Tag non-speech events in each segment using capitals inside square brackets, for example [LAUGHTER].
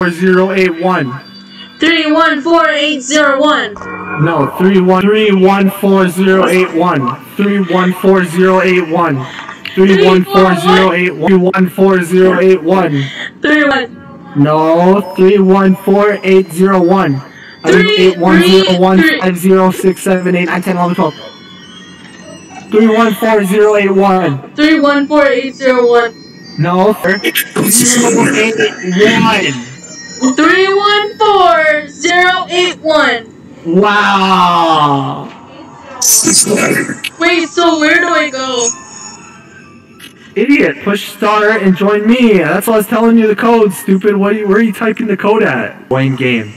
081. 314801. No, 31314081. 314081. 314081. 314081. 31. No, 314801. 3140150678910912. 314081. 314801. No, 314881. Three one four zero eight one. Wow. Wait, so where do I go? Idiot, push star and join me. That's why I was telling you the code, stupid. What are you, where are you typing the code at? Join game.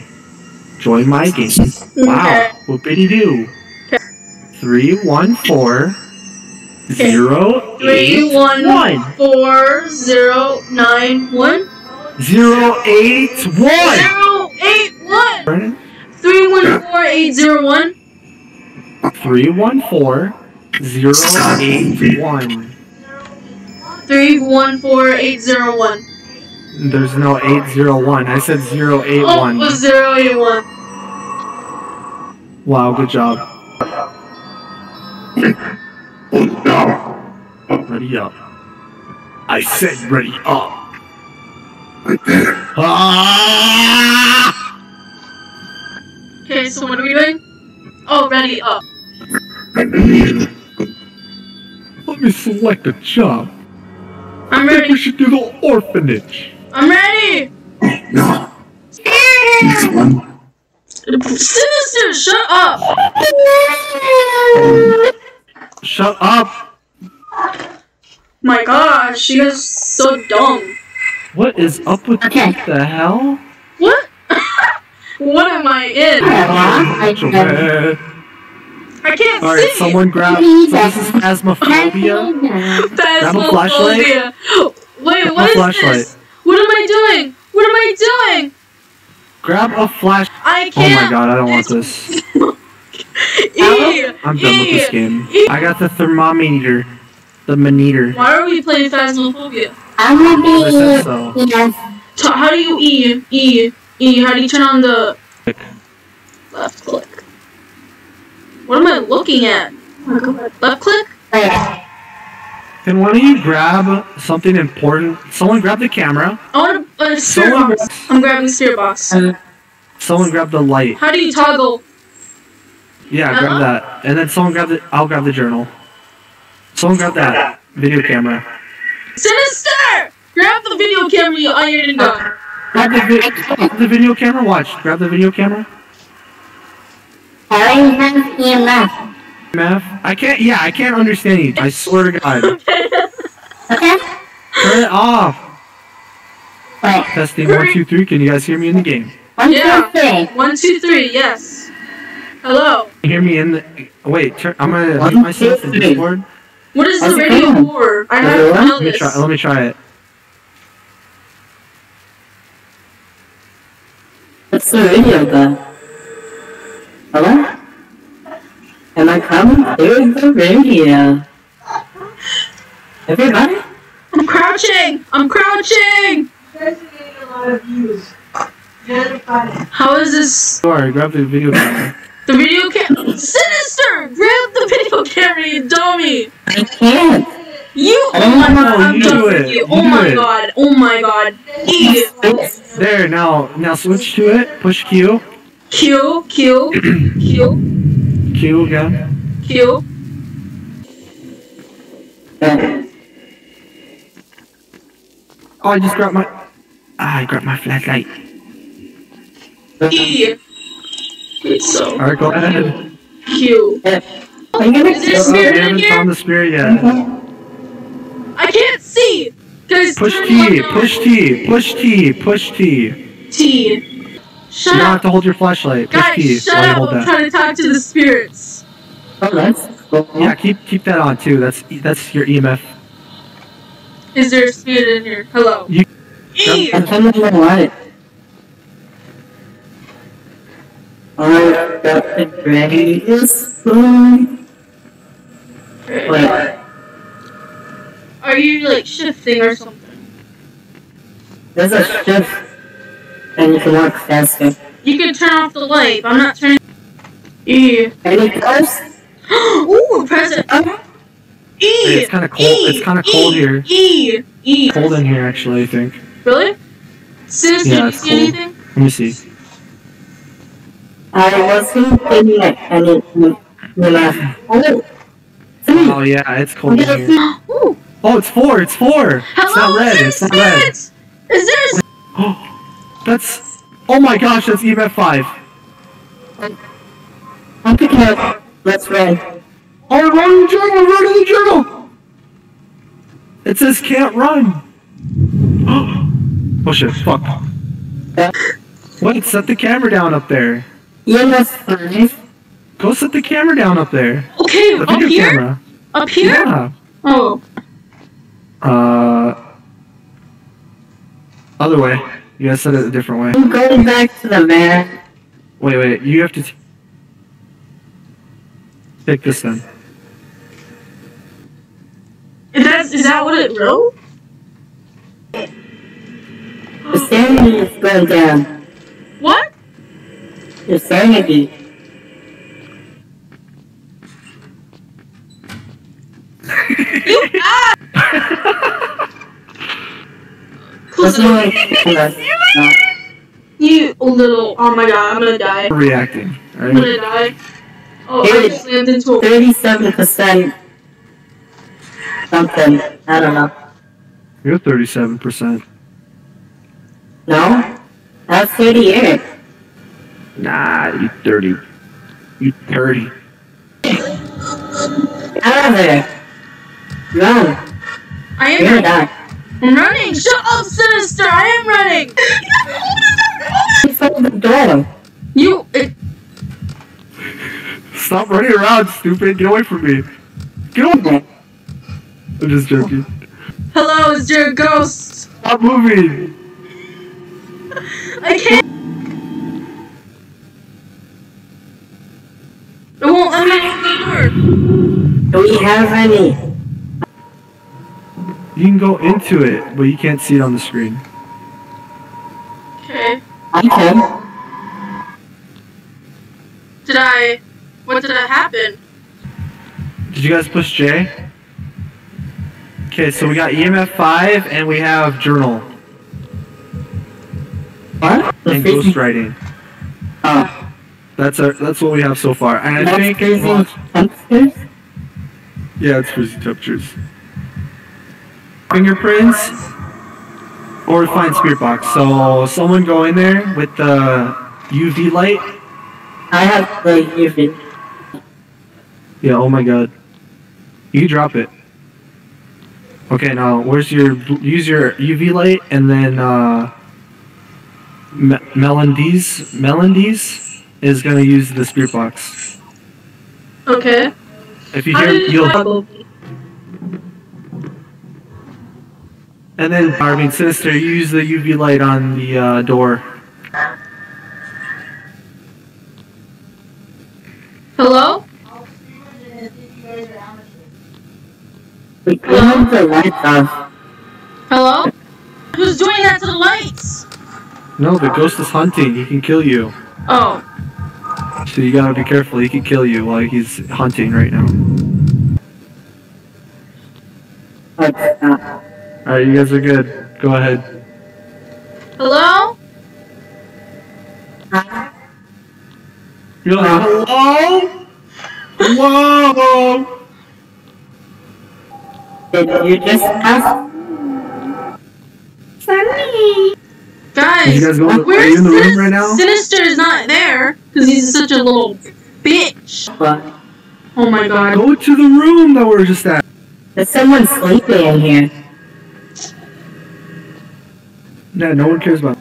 Join my game. Wow, okay. whoopity doo. Okay. 314 okay. 081 Three, one, one. Four, zero, nine, one. Three one four eight zero one. There's no eight zero one. I said zero eight Oh, one. it was zero eight one. Wow, good job. Ready up. I said ready up. Ah! Okay, so what are we doing? Oh, ready up. Let me select a job. I'm I think we ready. should do the orphanage. I'm ready. Sinister, shut up. Shut up! My gosh, she is so dumb. What is up with Okay. what the hell? What? [LAUGHS] what am I in? Alright, I can't see. someone grab. So this is phasmophobia. Grab a flashlight. Wait, Grab what flashlight. this? What am I doing? What am I doing? Grab a flash. I Oh can't. Oh my god, I don't want this. E, I'm done with this E, game. E. I got the thermometer. The maneater. Why are we playing Phasmophobia? I'm gonna be so. yes. T- how do you E? E. E. How do you turn on the left click? What am I looking at? Left click? Wait, Can one of you grab something important? Someone grab the camera. I want a, a spirit Someone box. I'm grabbing the spirit box. Someone grab the light. How do you toggle? Yeah, Uh-huh. grab that. And then someone grab the. I'll grab the journal. Someone grab that video camera. Sinister! Grab the video camera, you iron gun. Grab the, vi- the video camera. Watch. Grab the video camera. I already have EMF. Math. I can't. Yeah, I can't understand you. I swear to God. [LAUGHS] Okay? Turn it off. Wait, Testing one, two, three. Can you guys hear me in the game? one, Yeah. two, three. One, two, three, yes. Hello. Can you hear me in the? Wait. Turn. I'm gonna mute myself in Discord. What is the How's it radio going? for? I Hello? haven't Let found me this. try. Let me try it. What's the radio gun? Hello? Am I coming through the radio? Everybody? I'm crouching! I'm crouching! How is this? Sorry. Grab the video camera. The video camera? Sinister! Grab the video camera, you dummy! I can't. You- I Oh my god, I'm you done do with you. You Oh my god, oh my god. There. Now. Now switch to it. Push Q. Q, Q, Q, Q again. Q. Oh, I just grabbed my. Ah, I grabbed my flashlight. E. Wait, so. Alright, go ahead. Q. I'm gonna Is there Oh, spirit we in haven't found the spirit yet. I can't see! Guys, Push T, push T, push T, push T. T. Shut You don't have to hold your flashlight. Push Guys, T shut up! hold I'm that. trying to talk to the spirits. Oh, that's cool. Yeah, keep keep that on too. That's that's your EMF. Is there a spirit in here? Hello. You- E! I'm coming in light. I've got the greatest song. Wait, Are you like shifting or something? there's a shift. and you can walk faster. You can turn off the light. but I'm not turning. E. Any cars? [GASPS] Ooh, press it. Oh, E. It's kinda cold- E, it's kinda cold E, here. E. E. Cold in here, actually. I think. Really? Sinister, Yeah, do you it's see cold. anything? Let me see. I wasn't thinking at any left. Oh, three. Oh yeah, it's cold in here. [GASPS] [GASPS] Oh, it's four. It's four. It's not red. It's not red. Is there Oh, [GASPS] that's. Oh my gosh, that's EMF five. I'm picking up. That's red. Oh, run in the jungle! Run in the jungle! It says can't run. [GASPS] Oh shit! Fuck. Wait, set the camera down up there. EMF five. Go set the camera down up there. Okay, up here? camera. Up here? Yeah. Oh. Uh. Other way. You gotta set it a different way. I'm going back to the van. Wait, wait. You have to. T- Take this then. Is that, is that what it wrote? The sanity is going down. What? The sanity. Close There's no up. one picking us. No. You oh, little. Oh my god, I'm gonna die. Reacting. I'm gonna die. Oh, I just slammed into a. Thirty-seven percent. Something. I don't know. You're 37%. No? That's thirty-eight. Nah, you 30. You 30. Out of there. Run. I You're am done. I'm running. Shut up, Sinister. I am running. [LAUGHS] It's open the door. You. It, Stop running around, stupid. Get away from me. Get away. I'm just joking. hello, is there a ghost? Stop moving. [LAUGHS] I can't. It won't let me open the door. Do we have any? You can go into it, but you can't see it on the screen. Okay. I can. Did I? What did I happen? Did you guys push J? Okay, so we got EMF 5 and we have Journal What? And freezing- Ghostwriting. Oh. That's our, that's what we have so far. And I That's think freezing temperatures? yeah, it's freezing temperatures. Fingerprints or find spirit box. So someone go in there with the UV light. I have the UV. Yeah. Oh my god. You can drop it. Okay, now where's your use your UV light and then uh, Me- Melendez Melendez is gonna use the spirit box. Okay. If you How hear, did you'll and then I mean sinister. You use the UV light on the uh, door. Hello? We cleaned the lights off. Hello? Who's doing that to the lights? No, the ghost is hunting. He can kill you. Oh. So you gotta be careful. He can kill you while he's hunting right now. Let's stop. All right, you guys are good. Go ahead. Hello? You're like, hello? Hello? Did you just ask? Guys, You guys going? Are where's you in the room right now? Sinister is not there because he's such a little bitch. What? Oh my god. Go to the room that we're just at. There's someone sleeping in here. Nah, no one cares about.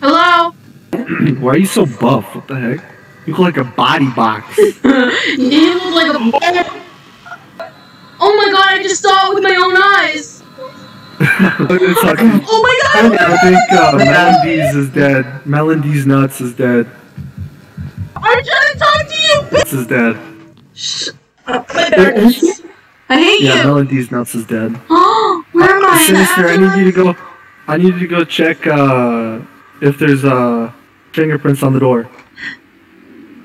Hello? [CLEARS THROAT] Why are you so buff? What the heck? You look like a body box. [LAUGHS] you look like a. Oh my god, I just saw it with my own eyes. it's [LAUGHS] like, I Oh my god! think uh, Melendez is dead. Melendez nuts is dead. I'm trying to talk to you, bitch! Nuts is dead. Shh. Uh, my Where back is she? hurts. I hate Yeah, you. Melendez nuts is dead. Oh, [GASPS] where am I? Sinister, I need you to go. I need you to go check uh, if there's uh fingerprints on the door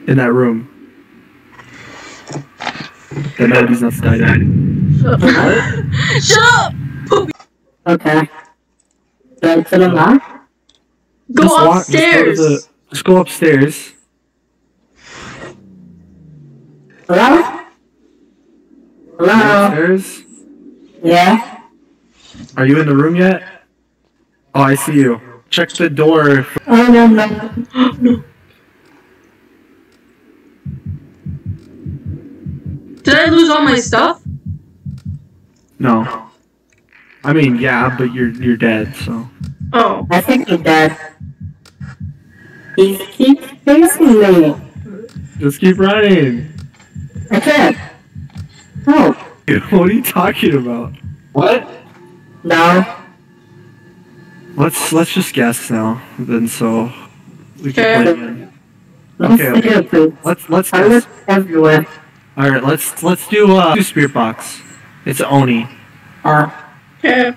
in that room. Then nobody's not died in. Shut up! Okay. Go to the left. Go Just walk- just go upstairs. the- Just go upstairs. Hello? Hello? Upstairs. Yeah? Are you in the room yet? Oh, I see you. Check the door. Oh, no, [GASPS] no. Did I lose all my stuff? No. I mean, yeah, but you're you're dead, so. Oh. I think he dead. He keeps facing me. Just keep running. I can't. No. [LAUGHS] What are you talking about? What? No. Let's let's just guess now. Then so we Okay. can play again. Let's Okay, okay. do it, please. Let's let's I guess. everywhere. All right, let's let's do uh do spirit box. It's Oni. Uh, Okay.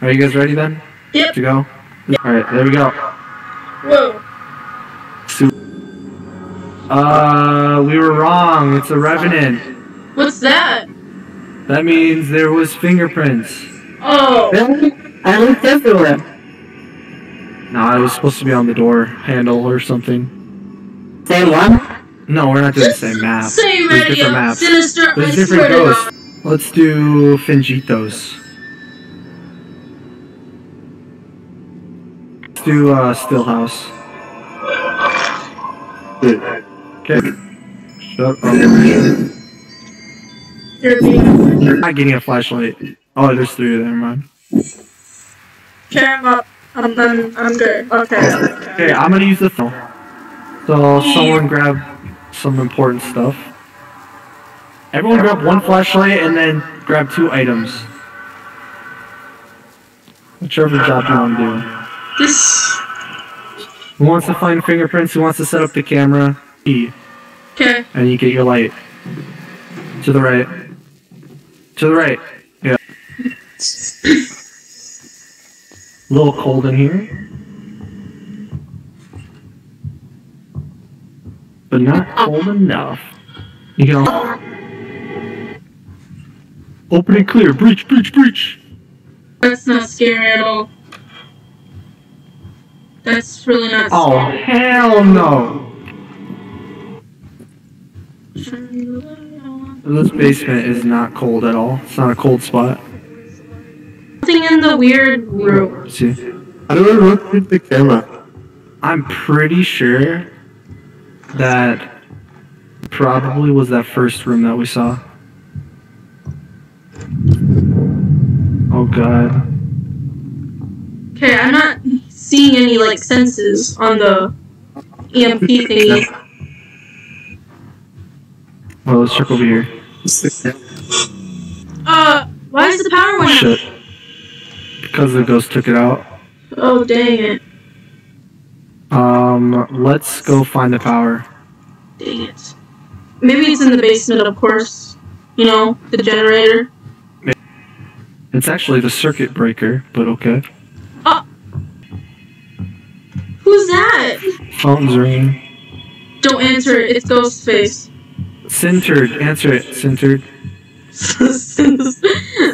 Are you guys ready then? Yep. To go. All right, there we go. Whoa. Uh, we were wrong. It's a revenant. What's that? That means there was fingerprints. Oh. Really? I looked everywhere. No, I was supposed to be on the door handle or something. Same one? No, we're not doing the same map. Same There's radio. different maps. Sinister. There's I different swear to ghosts. God. Let's do Finjitos. Let's do uh, Stillhouse. Okay. Shut up. You're being. You're not getting a flashlight. Oh, there's three of them, man. Okay, I'm up. I'm, I'm, I'm good. Okay. Okay, I'm gonna use the phone. So someone grab some important stuff. Everyone grab one flashlight and then grab two items. Whichever job you want to do. This. Who wants to find fingerprints? Who wants to set up the camera? E. Okay. And you get your light. To the right. To the right. Yeah. [LAUGHS] A little cold in here. But not cold enough. You can Open and clear. Breach, breach, breach. That's not scary at all. That's really not Oh, hell no. This basement is not cold at all. It's not a cold spot. Something in the weird room. See? How do I rotate the camera? I'm pretty sure that probably was that first room that we saw. Oh god. Okay, I'm not seeing any like senses on the EMF thingy. Well, let's check over here. Uh, why is the power went out? Shit. Because the ghost took it out. Oh dang it! Um, let's go find the power. Dang it! Maybe it's in the basement, of course. You know, the generator. It's actually the circuit breaker, but okay. Who's that? Phone's ringing. Don't answer it. It's Ghostface. Centered. Answer it. Centered.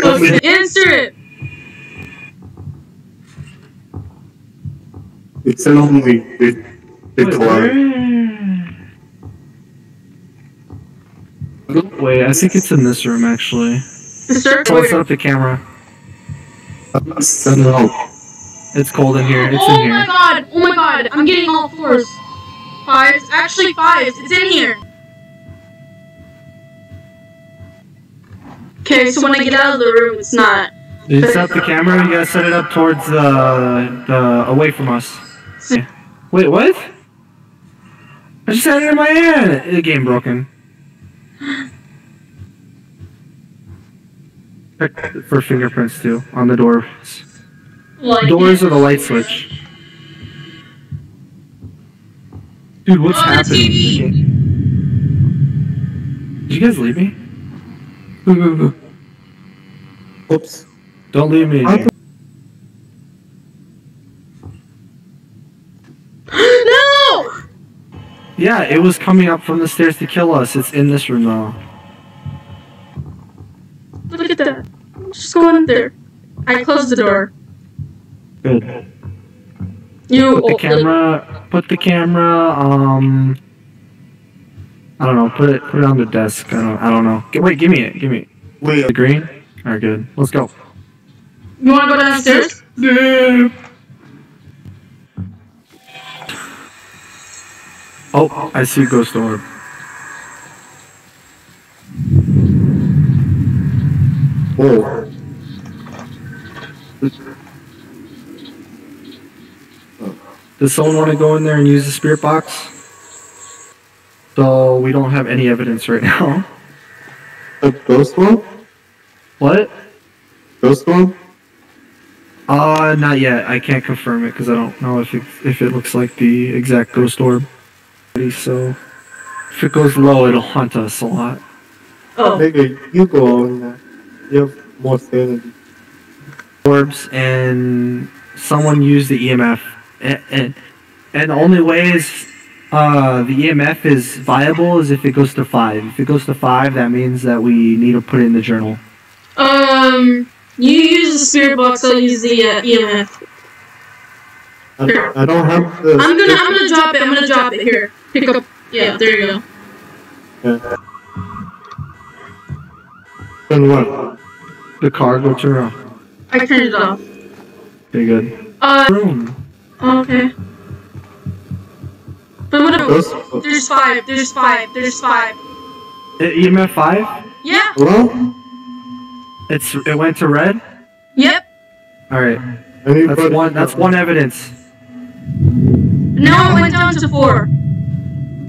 okay, [LAUGHS] Answer it. It's an only big, big Wait, where- Wait, I think it's in this room actually. The circle. So let's set up the camera. Send it out. It's cold in here. It's in oh here. my god! Oh my god! I'm getting all fours. Fives. Actually, fives. It's in here. Okay, so when I get out of the room, it's not. Did you set up the camera? You gotta set it up towards the the away from us. Yeah. [LAUGHS] Wait, what? I just had it in my hand. The game broken. [LAUGHS] Check for fingerprints too on the doors. Like Doors or the light switch. Dude, what's Oh, the happening? TV. Did you guys leave me? Oops. Don't leave me. in I here. Yeah, it was coming up from the stairs to kill us. It's in this room though. Look at that. Just go in there. I closed the door. Good. You Put the camera. Put the camera. Um. I don't know. Put it. Put it on the desk. I don't. I don't know. G- Wait. Give me it. Give me it. Wait, The green. All right. Good. Let's go. You wanna go downstairs? Oh, I see ghost orb. whoa. Does someone want to go in there and use the spirit box? So we don't have any evidence right now. A ghost one? What? Ghost one? Uh, not yet. I can't confirm it because I don't know if it, if it looks like the exact ghost orb. So if it goes low, it'll haunt us a lot. Oh. Maybe you go on there. You have more sanity. Orbs and someone used the EMF, and and, and the only way is uh the EMF is viable is if it goes to five. If it goes to five, that means that we need to put it in the journal. Um, you use the spirit box. I'll use the uh, EMF. I, I don't have the. I'm gonna, I'm gonna drop it. I'm gonna drop it here. Pick up. Yeah, there you go. Then what? The car go to room. I turned it off. Okay, good. Uh, Room. okay. But what about? Ghost? There's five. There's five. There's five. Uh, EMF five. Yeah. Hello? It's it went to red. Yep. All right. Anybody? That's one. That's one evidence. No, it went down to four.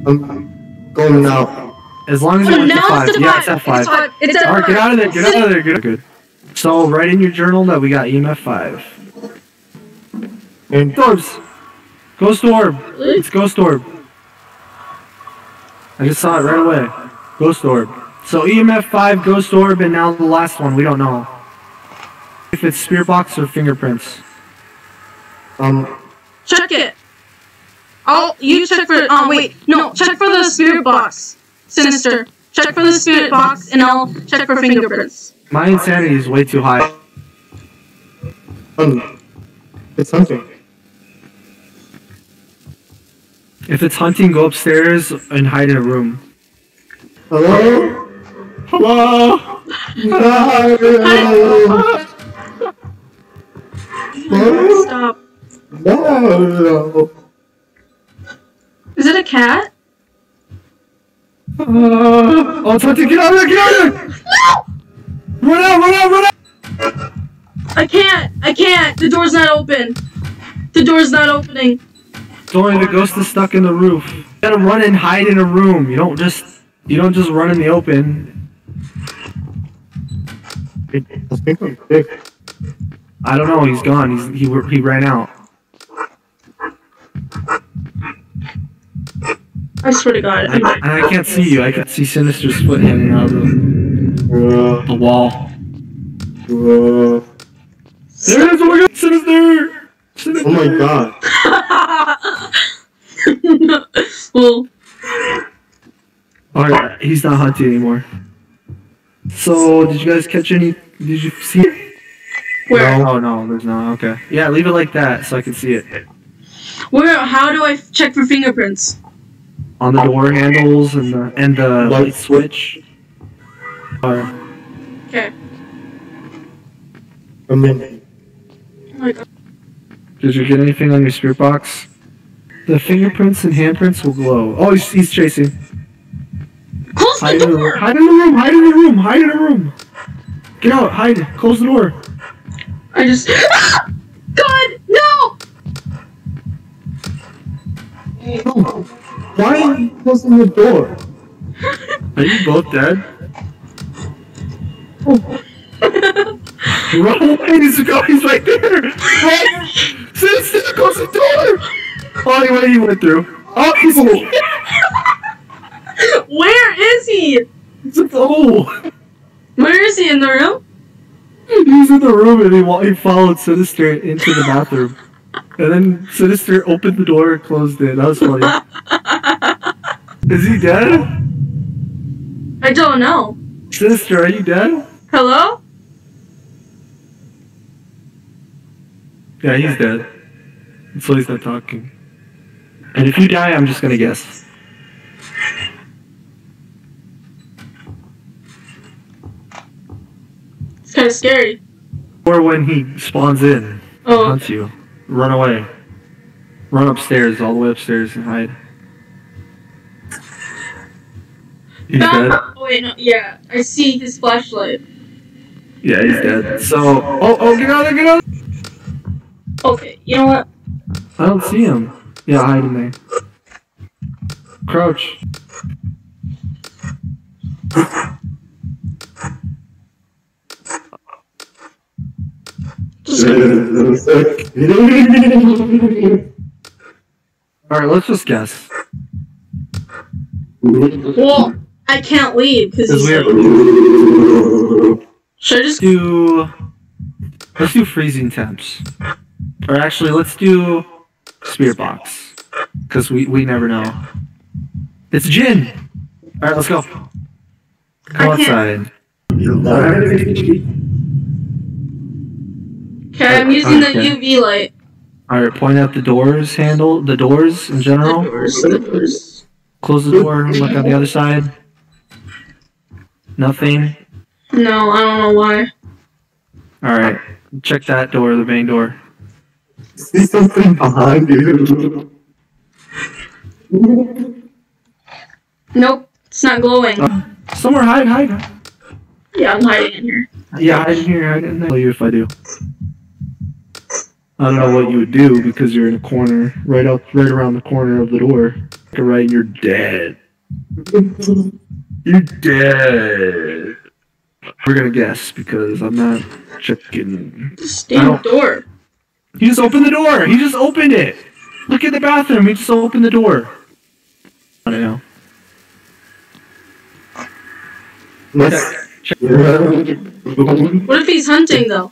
I'm going now. As long as Oh, it went to five. it's at Yeah, five. it's at five. It's five. It's at All right, five. get out of there. Get out of there. Good. Good. So write in your journal that we got EMF five. And Orbs. Ghost orb. It's ghost orb. I just saw it right away. Ghost orb. So EMF five, ghost orb, and now the last one. We don't know if it's spirit box or fingerprints. um, Check it. Oh, you check for. Oh wait, no. Check for the spirit box. Sinister. Check for the spirit box, and I'll check for fingerprints. My insanity is way too high. um, it's something. If it's hunting, go upstairs and hide in a room. Hello? Hello. Hello? Hello? Stop. No. Is it a cat? Uh, oh, it's hunting. Get out of there. Get out of there. Run out. Run out. Run out. I can't. I can't. The door's not open. The door's not opening. Sorry, the ghost is stuck in the roof. You gotta run and hide in a room. You don't just you don't just run in the open. I think I'm sick. I don't know. He's gone. He's he he ran out. I swear to God. And I'm, I can't see you. I can see Sinister's foot hanging out of the, the wall. uh, There it is. Oh my God, Sinister! Sinister! oh my god. [LAUGHS] well, Alright, he's not hunting anymore. So, did you guys catch any? Did you see it? where? No, oh, no, there's no. Okay. Yeah, leave it like that so I can see it. Where? How do I check for fingerprints? On the door handles and the and the Light light switch. Or Okay. I mean, Oh my God. Did you get anything on your spirit box? The fingerprints and handprints will glow. Oh, he's, he's chasing. Close Hide the in the door. Hide in the room. Hide in the room. Hide in the room. Get out. Hide. Close the door. I just. [LAUGHS] God, no! no. Why are you closing the door? Are you both dead? Run away. He's, go- he's right there. Run. Sinister, close the door. Oh, he went, he went through. Oh, he's Where is he? It's a oh. Where is he in the room? He's in the room and he, he followed Sinister into the bathroom. And then Sinister opened the door and closed it. That was funny. Is he dead? I don't know. Sister, are you dead? Hello? Yeah, he's dead. So he's not talking. And if you die, I'm just gonna guess. It's kind of scary. Or when he spawns in, Oh, hunts you, run away. Run upstairs, all the way upstairs, and hide. He's dead. no. Oh, wait, no. Yeah, I see his flashlight. Yeah, he's dead. So, oh, oh, get out of there, get out! of Okay, you know what? I don't see him. Yeah, hide in there. Crouch. All right, let's just guess. Well, I can't leave because Because he's we're like, should I just do. Let's do freezing temps. Or actually, let's do spirit box. Because we, we never know. It's Jinn! Alright, let's go. Go I can't- outside. Okay, I'm using the UV light. Alright, point out the doors handle, the doors in The general. doors, the doors. Close the door, look on the other side. Nothing. No, I don't know why. Alright, check that door, the main door. See something behind you. Nope, it's not glowing. Uh, somewhere hide, hide. Yeah, I'm hiding in here. Yeah, hide in here, I didn't Tell you if I do. I don't know what you would do because you're in a corner, right out, right around the corner of the door. You're right, you're dead. You're dead. We're gonna guess because I'm not checking. Just stay the door. He just opened the door. He just opened it. Look at the bathroom. He just opened the door. I don't know. Let's. Check. What if he's hunting though?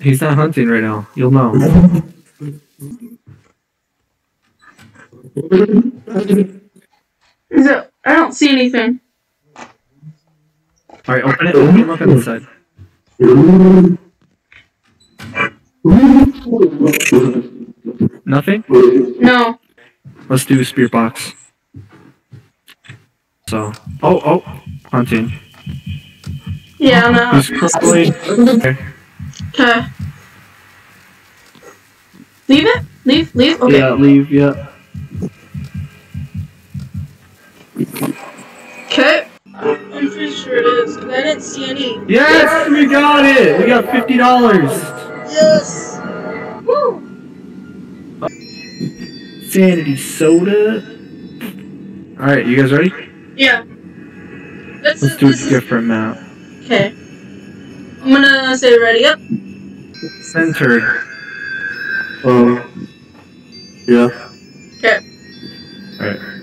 He's not hunting right now. You'll know. Is it? I don't see anything. All right, open it. Open it. Look on the side. Nothing. No. Let's do spirit box. So, oh, oh, hunting. Yeah, no. He's crawling. Okay. Okay. Leave it? Leave? Leave? Okay. Yeah, leave. Yeah. Okay. I'm pretty sure it is, 'cause I didn't see any. Yes, we got it. We got fifty dollars. Yes! Woo! Sanity soda. All right, you guys ready? Yeah. This Let's is, do a this is, different map. okay. I'm gonna say ready up. Centered. Um. Yeah. Okay. All right. Woo!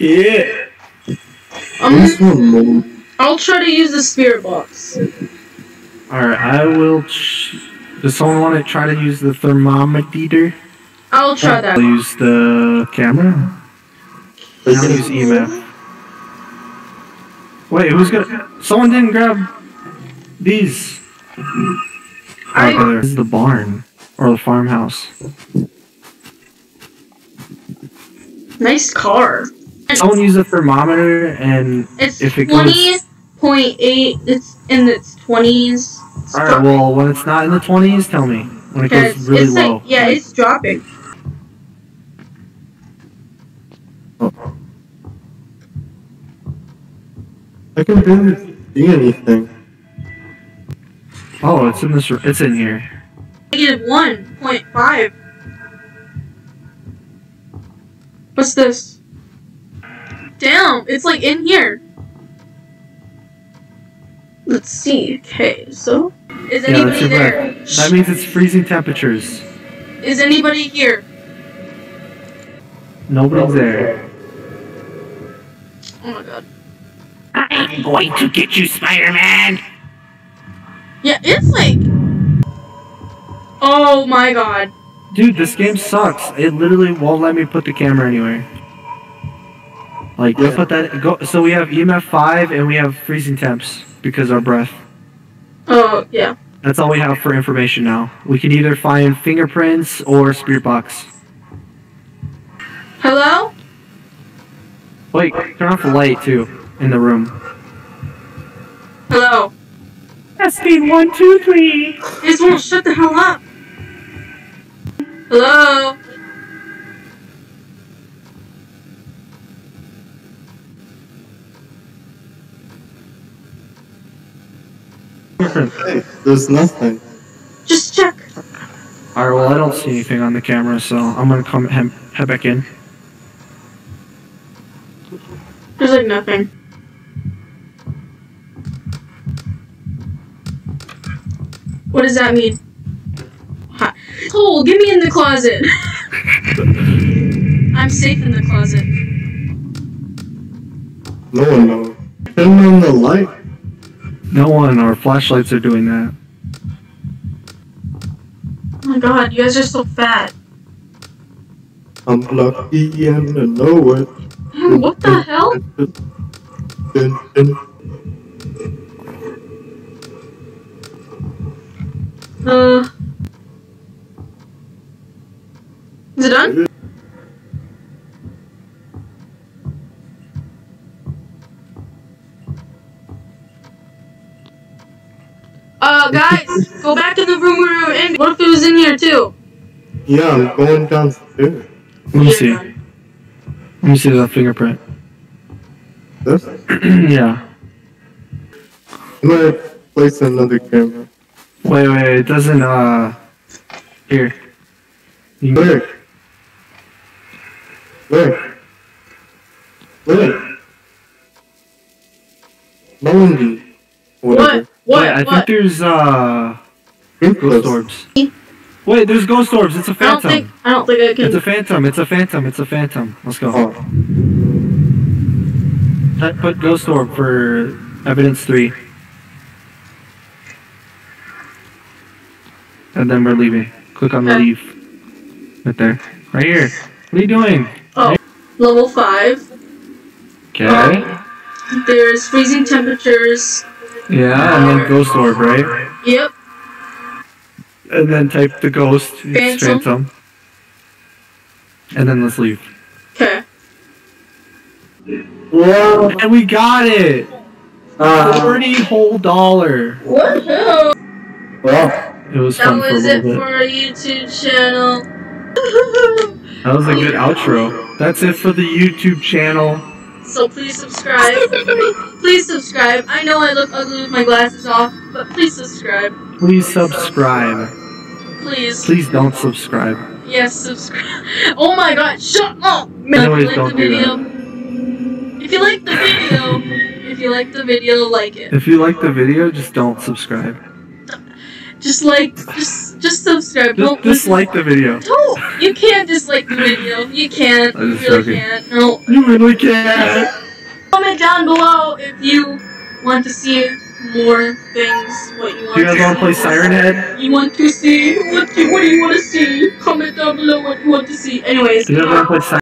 Yeah. I'm This gonna, one move. I'll try to use the spirit box. All right, I will. Does someone want to try to use the thermometer? I'll try I'll that. use the camera. I can use EMF. Wait, who's gonna? Someone didn't grab these. I- Oh. This is the barn or the farmhouse. Nice car. Someone use a thermometer and. It's If it goes- twenty point eight. It's in its twenties. All right. Well, when it's not in the twenties, tell me. When it goes it's, really it's low. like yeah, it's dropping. I can barely see anything. Oh, it's in this. r- It's in here. Negative one point five. What's this? Damn, it's like in here. Let's see. Okay, so is anybody your there? breath. That means it's freezing temperatures. Is anybody here? Nobody's there. Oh my god. I'm going to get you, Spider-Man. Yeah, it's like. Oh my god. dude, this game sucks. It literally won't let me put the camera anywhere. Like, Yeah. put that. Go. So we have EMF five and we have freezing temps because our breath. Oh yeah. That's all we have for information now. We can either find fingerprints or spirit box. Hello? Wait, turn off the light too in the room. Hello? Testing one, two, three. You guys won't shut the hell up. Hello? Hey, there's nothing. Just check. Alright, well, I don't see anything on the camera, so I'm gonna come head, head back in. There's like nothing. What does that mean? Hi. Cole, get me in the closet. [LAUGHS] I'm safe in the closet. No one knows. Turn on the light. No one, our flashlights are doing that. Oh my god, you guys are so fat. I'm lucky and I know it. what the hell? Dun, dun. Uh. Is it done? Uh, guys, go back to the room we were in. What if it was in here too? Yeah, I'm going downstairs. Let me You're see. done. Let me see that fingerprint. This? [CLEARS THROAT] yeah. I'm gonna place another camera. Wait, wait, it doesn't, uh. Here. You Where? Where? Where? Melody. What? What? Wait, I what? think there's, uh. Ghost Ghost orbs. Wait, there's ghost orbs. It's a I don't phantom. think. I don't think I can. It's a phantom. It's a phantom. It's a phantom. Let's go. Oh, Type- Put ghost orb for evidence three. And then we're leaving. Click on the Okay. leave. Right there. Right here. What are you doing? Oh level five. Okay. There's freezing temperatures. Yeah, and then ghost orb, right? Yep. And then type the ghost. It's Phantom. phantom. And then let's leave. Okay. Whoa. And we got it! Uh, Forty whole dollar. What? hell? well, It was That fun for a was little it bit. for our YouTube channel. [LAUGHS] That was a good outro. That's it for the YouTube channel. So please subscribe. please subscribe. I know I look ugly with my glasses off, but please subscribe. Please subscribe. Please. Please don't subscribe. Yes, subscribe. [LAUGHS] Oh my god, shut up! Man, if you like the video, if you like the video, if you like the video, like it. If you like the video, just don't subscribe. Just like, just, just subscribe. Just Don't dislike the video. Don't. You can't dislike the video. You can't. I'm You really joking. can't. No. You really can't. Comment down below if you want to see more things. What you want. Do you guys to want to play see. Siren Head? You want to see what? You, what do you want to see? Comment down below what you want to see. Anyways. Do you guys want to play Siren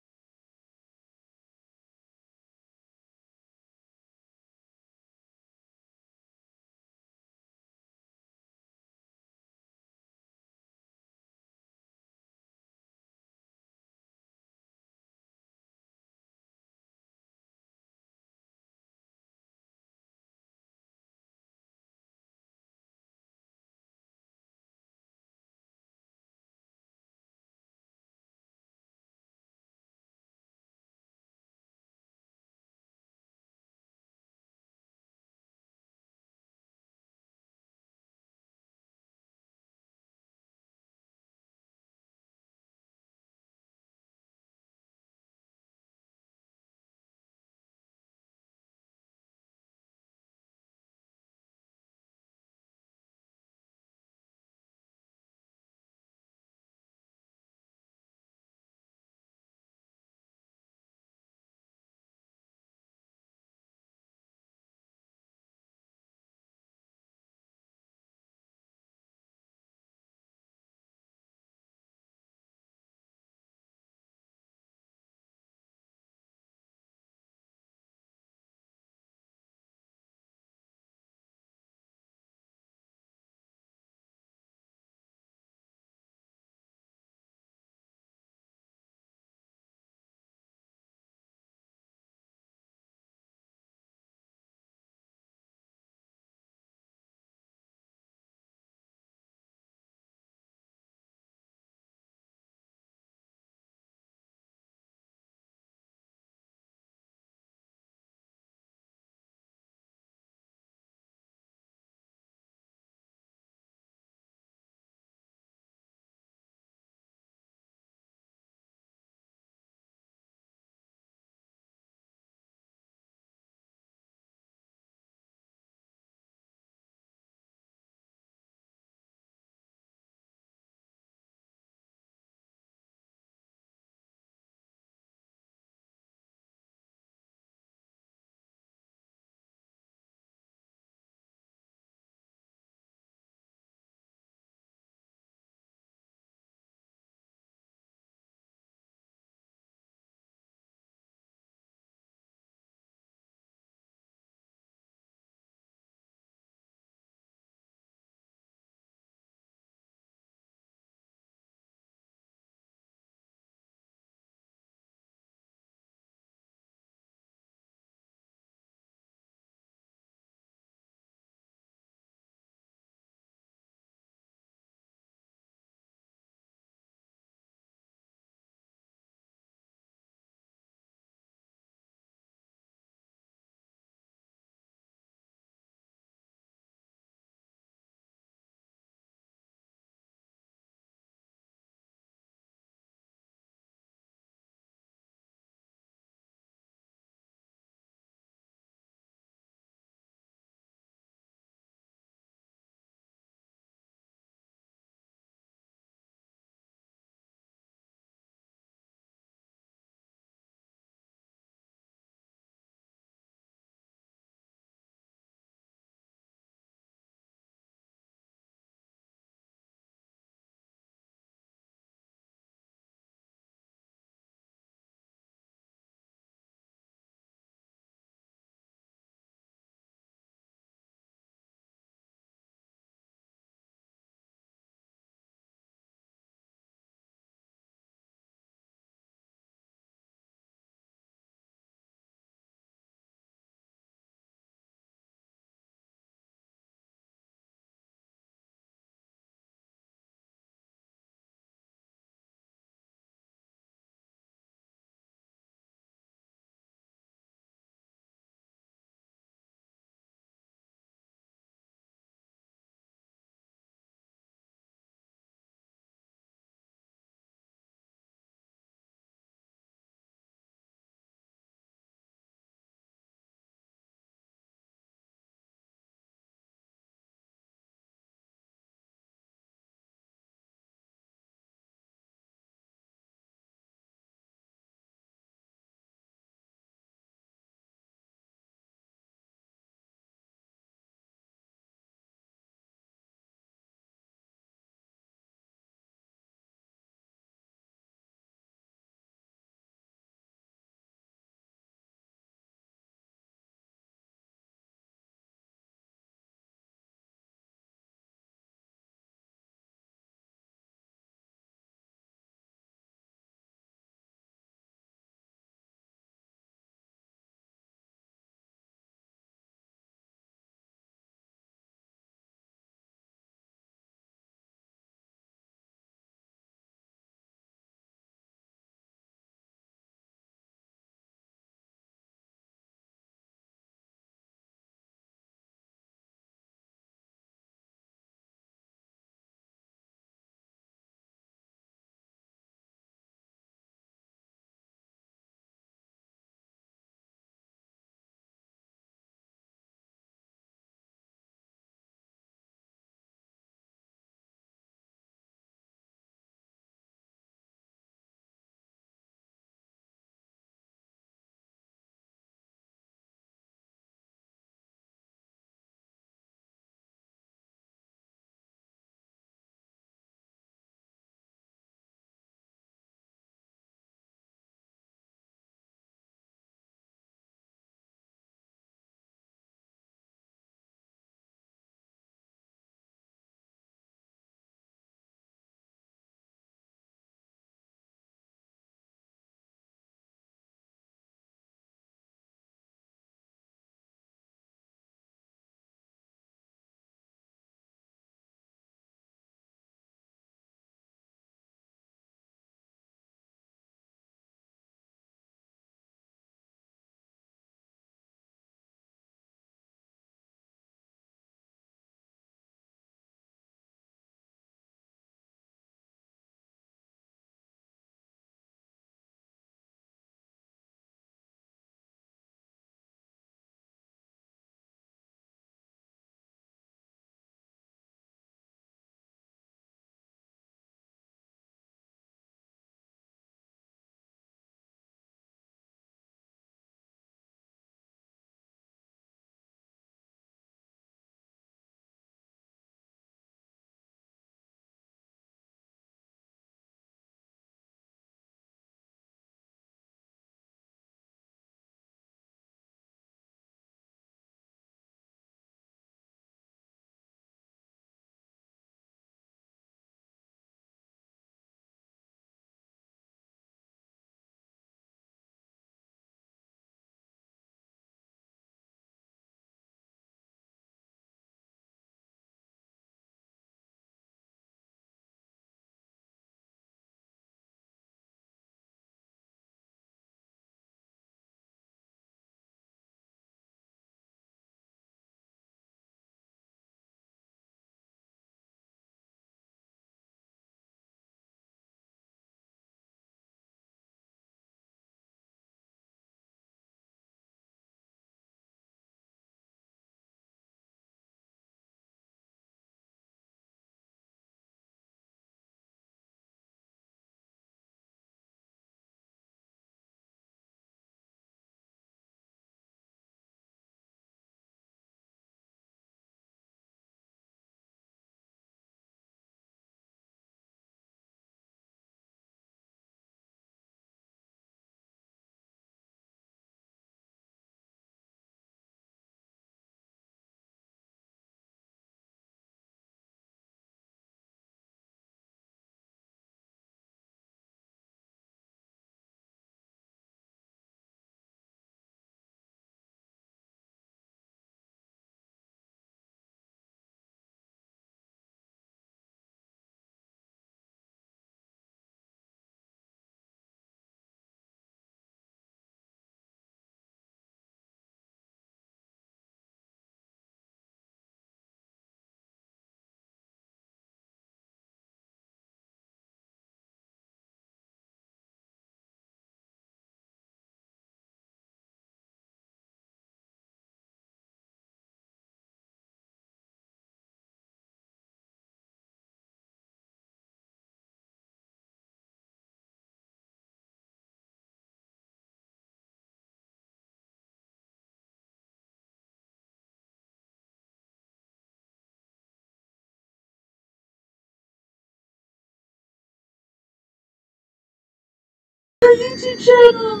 YouTube channel.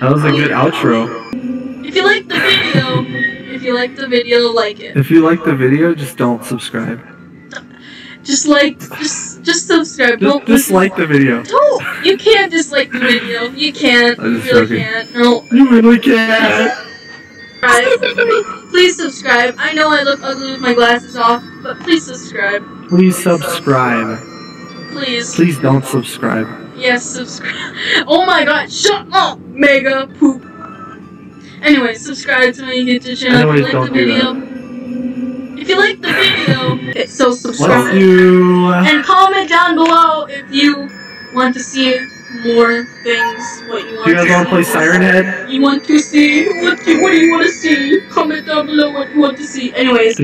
That was a good outro. if you like the video, if you like the video, like it. If you like the video, just don't subscribe. Just like, just, just subscribe. Just Don't dislike the video. No, you can't dislike the video. You can't. I'm You really joking. can't. No. You really can't. Please subscribe. I know I look ugly with my glasses off, but please subscribe. Please subscribe. Please. Please don't subscribe. Yes, subscribe. [LAUGHS] Oh my god, shut up, mega poop. Anyway, subscribe to my YouTube channel Anyways, if you like the video. If you like the video, [LAUGHS] so subscribe. do. And comment down below if you want to see more things. What you want Do you guys to want to play see. Siren Head? You want to see? What do, what do you want to see? Comment down below what you want to see. Anyways.